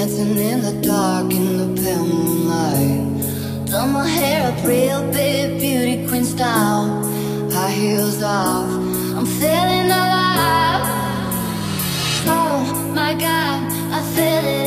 dancing in the dark in the pale moonlight. Done my hair up real big, beauty queen style. High heels off, I'm feeling alive. Oh my God, I feel it.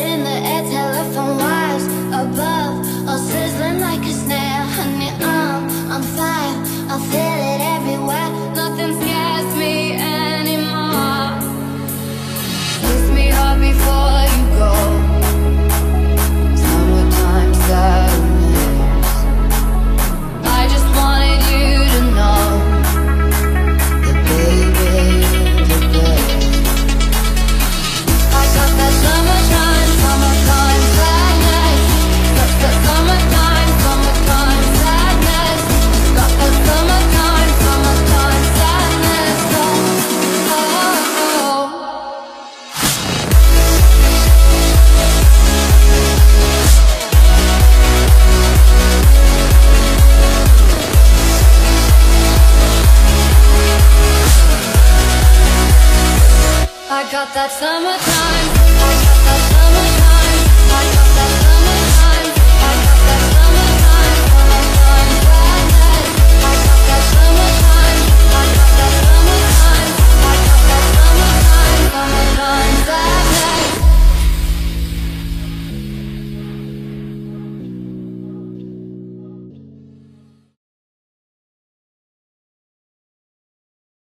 I got that summertime. I got that summertime.